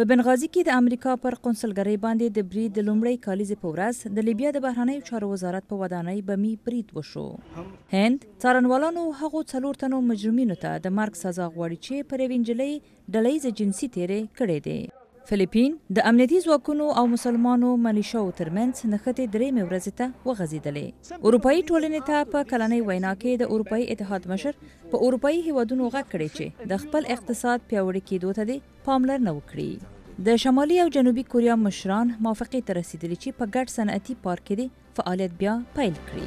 په بنغازي کې د امریکا پر قونسلګرۍ باندې د برید د لومړۍ کالیزې په ورځ د لیبیا د بهرنیو چارو وزارت په ودانۍ بمي برید وشو. هند څارنوالانو هغو څلور تنو مجرمینو ته د مرګ سزا غواړي چې پر یوې نجلۍ ډله ییزه جنسي تېری کړی دی. فلیپین د امنیتي ځواکونو او مسلمانو ملیشاوو ترمنځ نښتې درېیمې ورځې ته وغځېدلې. اروپايي ټولنې ته په کلنۍ وینا کې د اروپايي اتحاد مشر په اروپايي هېوادونو غږ کړی چې د خپل اقتصاد پیاوړي کېدو ته دې پاملرنه وکړي د شمالي او جنوبي کوریا مشران موافقې ته رسیدلي چې په ګډ صنعتي پارک کې دې فعالیت بیا پیل کړي